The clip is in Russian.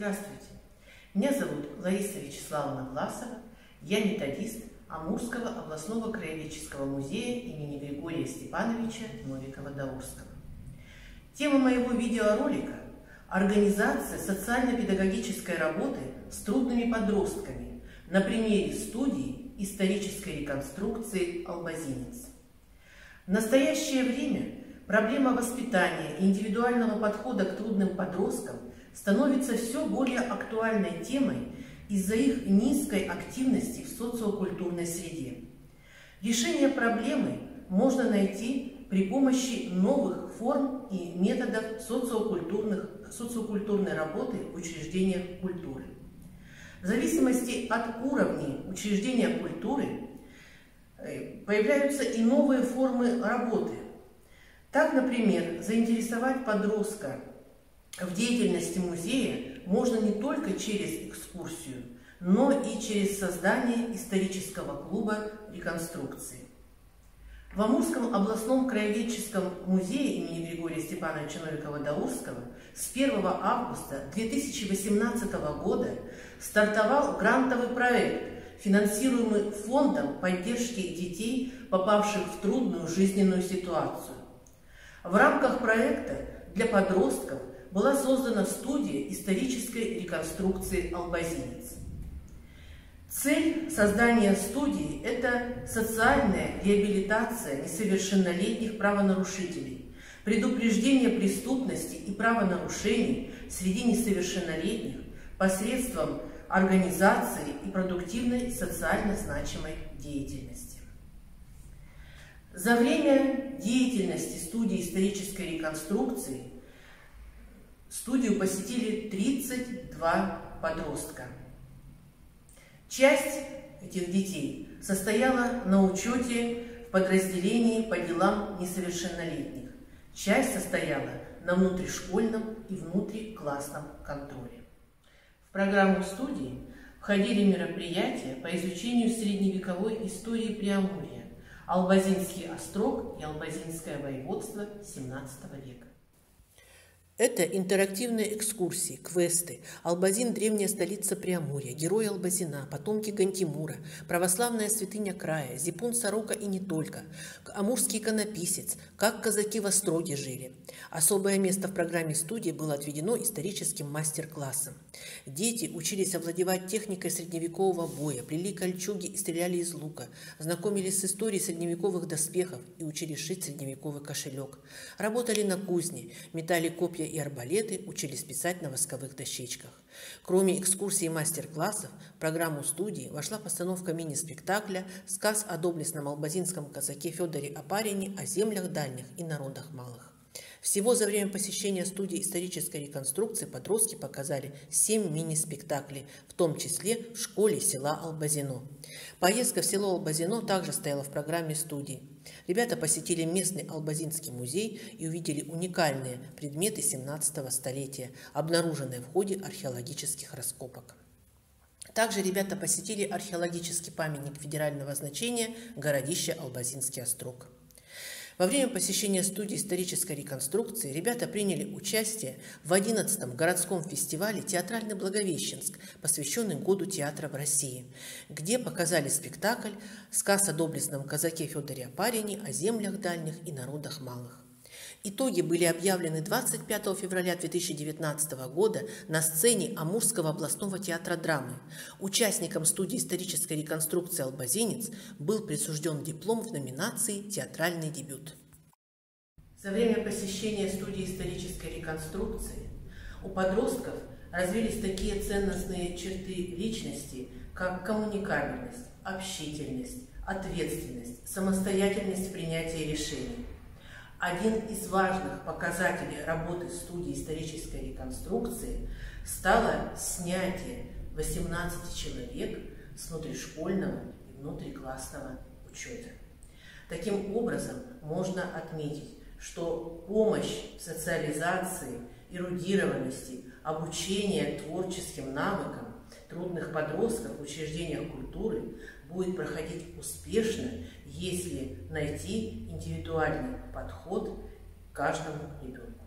Здравствуйте! Меня зовут Лариса Вячеславовна Власова. Я методист Амурского областного краеведческого музея имени Григория Степановича Новикова-Даурского. Тема моего видеоролика – организация социально-педагогической работы с трудными подростками на примере студии исторической реконструкции «Албазинец». В настоящее время проблема воспитания индивидуального подхода к трудным подросткам становится все более актуальной темой из-за их низкой активности в социокультурной среде. Решение проблемы можно найти при помощи новых форм и методов социокультурных, социокультурной работы в учреждениях культуры. В зависимости от уровня учреждения культуры э, появляются и новые формы работы. Так, например, заинтересовать подростка в деятельности музея можно не только через экскурсию, но и через создание исторического клуба реконструкции. В Амурском областном краеведческом музее имени Григория Степановича Новикова-Даурского с 1 августа 2018 года стартовал грантовый проект, финансируемый Фондом поддержки детей, попавших в трудную жизненную ситуацию. В рамках проекта для подростков была создана студия исторической реконструкции «Албазинец». Цель создания студии – это социальная реабилитация несовершеннолетних правонарушителей, предупреждение преступности и правонарушений среди несовершеннолетних посредством организации и продуктивной социально значимой деятельности. За время деятельности студии исторической реконструкции Студию посетили 32 подростка. Часть этих детей состояла на учете в подразделении по делам несовершеннолетних. Часть состояла на внутришкольном и внутриклассном контроле. В программу студии входили мероприятия по изучению средневековой истории Преамурья, Албазинский острог и Албазинское воеводство XVII века. Это интерактивные экскурсии, квесты. Албазин – древняя столица Преамурья, герой Албазина, потомки Гантимура, православная святыня края, Зипун Сорока и не только, амурский иконописец, как казаки в Остроге жили. Особое место в программе студии было отведено историческим мастер-классом. Дети учились овладевать техникой средневекового боя, плели кольчуги и стреляли из лука, знакомились с историей средневековых доспехов и учились шить средневековый кошелек. Работали на кузне, метали копья и арбалеты учились писать на восковых дощечках. Кроме экскурсий и мастер-классов, в программу студии вошла постановка мини-спектакля «Сказ о доблестном албазинском казаке Федоре Апарине о землях дальних и народах малых». Всего за время посещения студии исторической реконструкции подростки показали 7 мини-спектаклей, в том числе в школе села Албазино. Поездка в село Албазино также стояла в программе студии. Ребята посетили местный Албазинский музей и увидели уникальные предметы 17 столетия, обнаруженные в ходе археологических раскопок. Также ребята посетили археологический памятник федерального значения городище Албазинский острог. Во время посещения студии исторической реконструкции ребята приняли участие в 11-м городском фестивале «Театральный Благовещенск», посвященный Году театра в России, где показали спектакль «Сказ о доблестном казаке Федоре Апарине о землях дальних и народах малых». Итоги были объявлены 25 февраля 2019 года на сцене Амурского областного театра драмы. Участникам студии исторической реконструкции «Албазинец» был присужден диплом в номинации «Театральный дебют». За время посещения студии исторической реконструкции у подростков развились такие ценностные черты личности, как коммуникабельность, общительность, ответственность, самостоятельность принятия решений – один из важных показателей работы студии исторической реконструкции стало снятие 18 человек с внутришкольного и внутриклассного учета. Таким образом, можно отметить, что помощь в социализации, эрудированности, обучение творческим навыкам трудных подростков в учреждениях культуры будет проходить успешно, если найти индивидуальный подход к каждому ребенку.